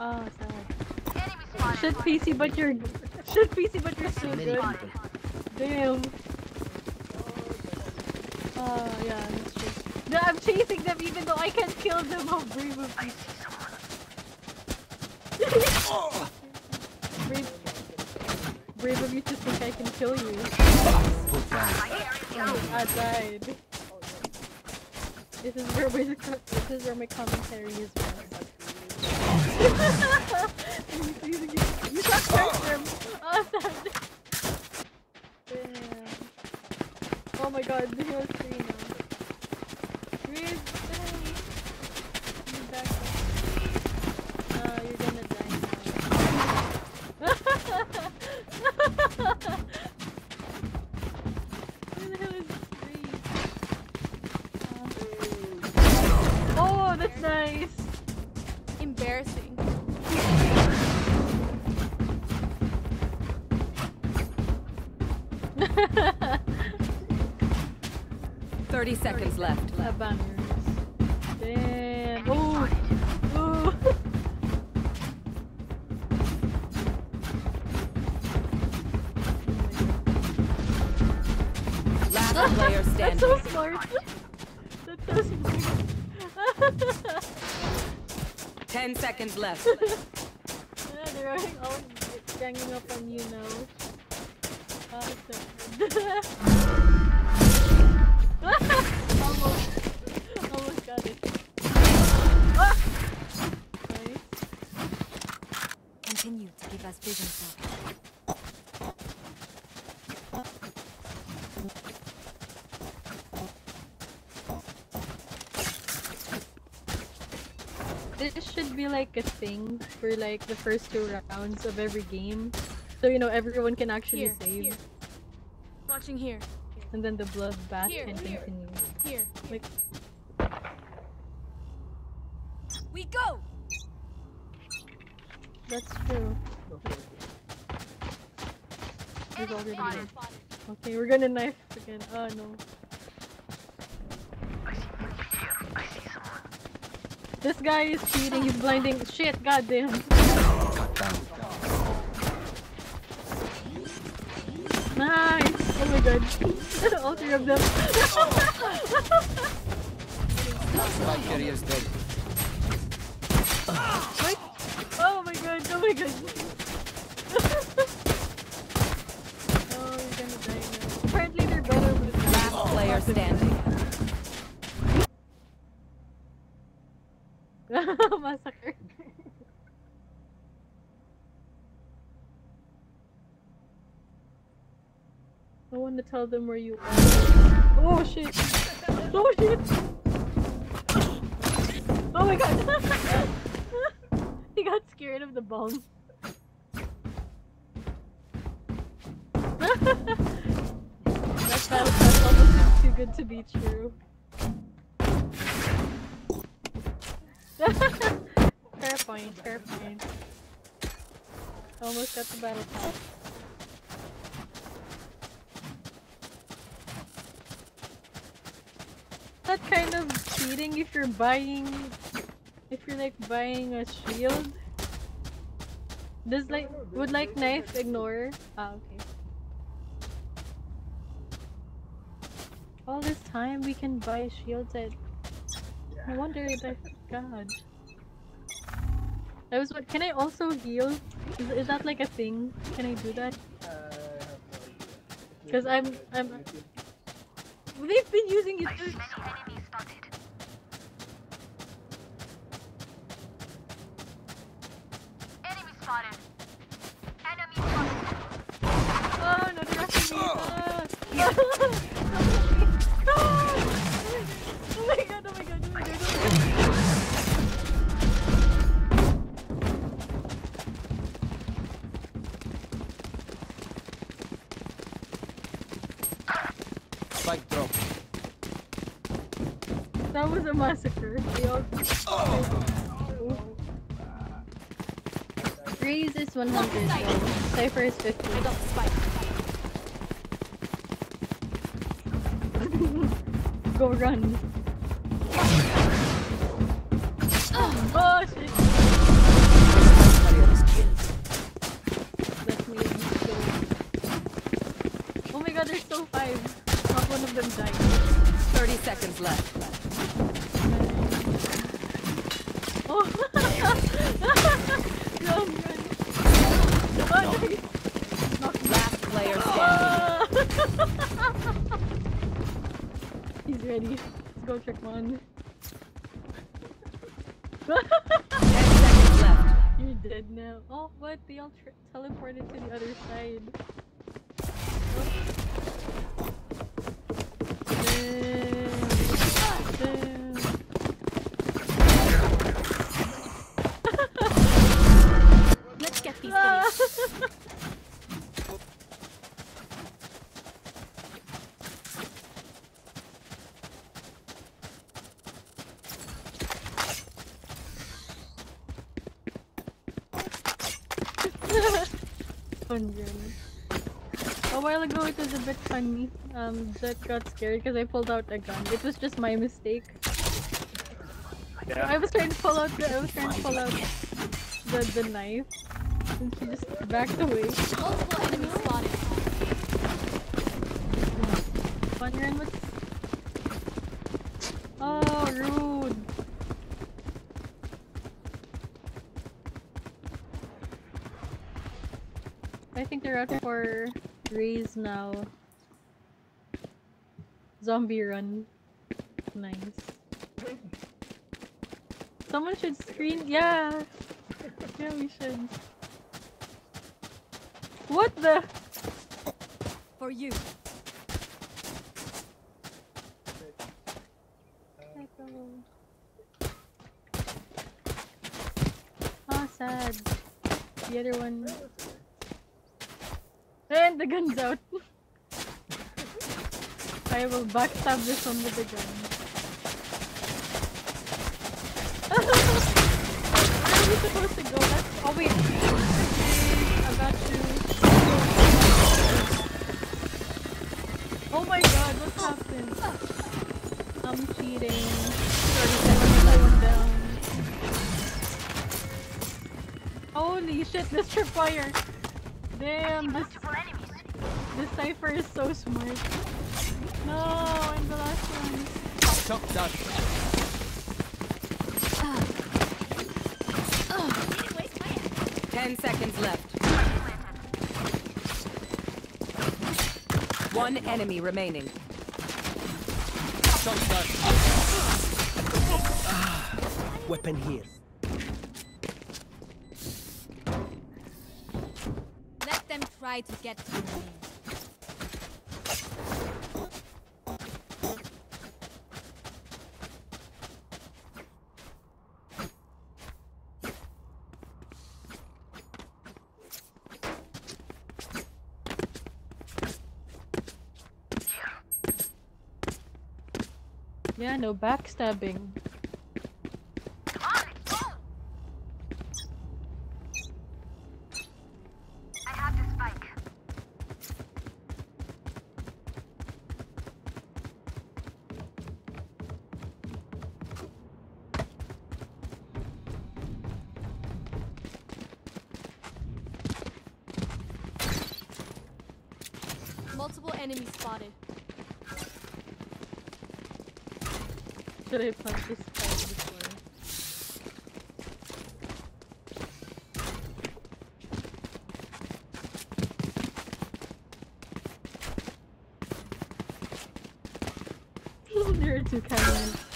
Oh, sad. Shit PC, but you're shit PC, but you're so Many good. Damn. Oh yeah, that's true. No, I'm chasing them even though I can't kill them. How brave of me. brave, brave of you to think I can kill you. Put down. I died. This is where my this is where my commentary is from. You, shot first him. Oh. Damn. Oh my god, he was free now. Back up. Uh, you're gonna die now. Is? Oh, nice. 30 seconds 30 left. Abundance. Damn. Ooh. That's so smart. That's so smart. Ten seconds left. yeah, they're all ganging up on you now. Awesome. almost, almost got it. Ah! Nice. Continue to give us vision. This should be like a thing for like the first two rounds of every game. So you know everyone can actually Here, save. here. Watching here. And then the bloodbath Here, can here. continue. Here. Like We go! that's true. He's already dead. Okay, we're gonna knife again. Oh no. This guy is cheating, he's blinding. Shit, goddamn. Cut down. Nice! Oh my god. All three of them. Carrier is dead. oh my god, oh my god. oh, we're gonna die now. Apparently they're better with Last player standing. Massacre. I want to tell them where you are. Oh shit! Oh shit! Oh my god! he got scared of the bomb. that battle pass almost too good to be true. fair point, fair point. Almost got the battle pass. That kind of cheating if you're buying if you're like buying a shield. Does like would like knife ignore? Ah okay. All this time we can buy shields at I wonder that god. I was what can I also heal? Is, is that like a thing? Can I do that? Cause I'm I'm They've been using it Ah. oh my god, oh my god, oh my god, oh my god. Spike drop. That was a massacre. They all... Breeze is 100. Cypher is 50. I got the go run. Oh! Let go. Oh my god, there's still five. Not one of them died. 30 seconds left. Oh! He's ready. Let's go check one. Ten seconds left. You're dead now. Oh, what? They all teleported to the other side. Journey. A while ago, it was a bit funny. Um, Jett got scared because I pulled out a gun. It was just my mistake. I was trying to pull out the I was trying to pull out the the knife, and she just backed away. Multiple enemies spotted. Fun run with. Oh, rude. I think they're out for raise now. Zombie run. Nice. Someone should screen. Yeah. Yeah, we should. What the? For you. Oh, sad. The other one. And the gun's out. I will backstab this one with the gun. Where are we supposed to go? That's oh wait. Oh my god, what happened? I'm cheating. Sorry, one down. Holy shit, this tripwire! Damn, this this Cypher is so smart. No, I'm the last one. Shock dart. Ten seconds left. One enemy remaining. Shock dart. Ah, weapon here. Let them try to get to me. Yeah, no backstabbing. Multiple enemies spotted. Should I punch this guy before? there are.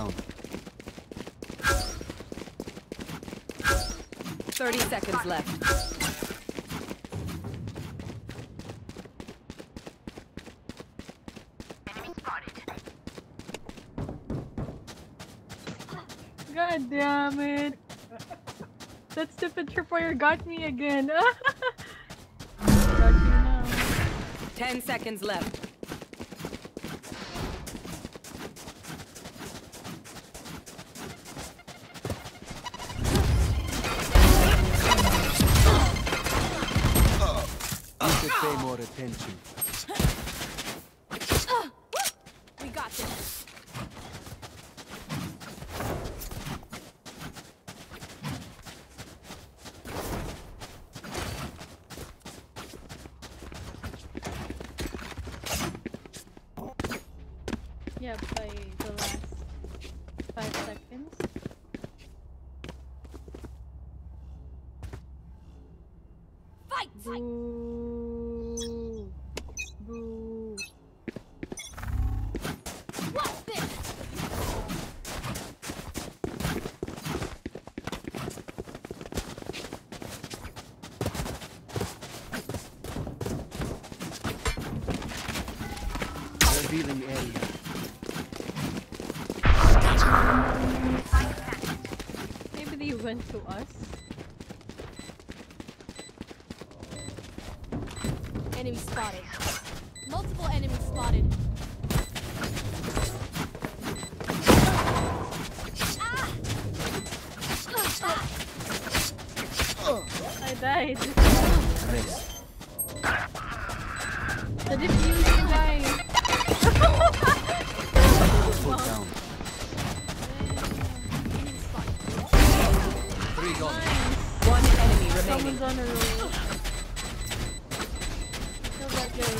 Down. Thirty seconds left. God damn it! That stupid tripwire got me again. got you now. Ten seconds left. Attention. We got this. Yeah, by to us. Enemy spotted. Multiple enemies spotted. Ah! I died. The diffuser gone. One enemy remaining. Someone's on a roll. Kill that guy.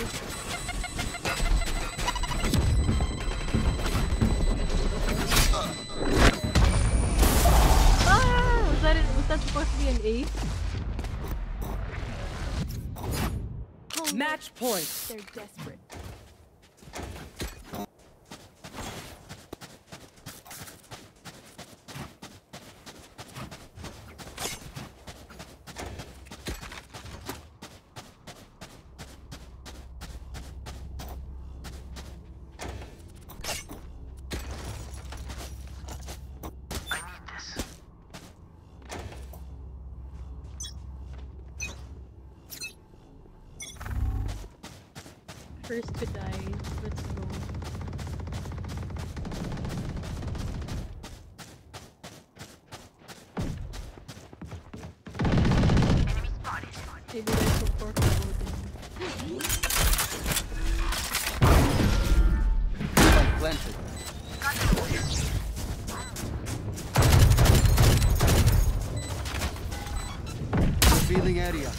Ah! Was that, it? was that supposed to be an ace? Match point. They're desperate. First to die. Let's go. Enemy spotted. Maybe a. Planted. Revealing area.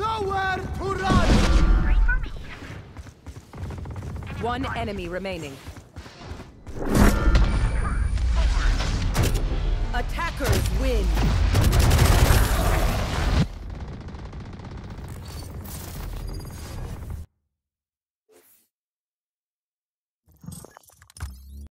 Nowhere to run! One enemy remaining. Attackers win.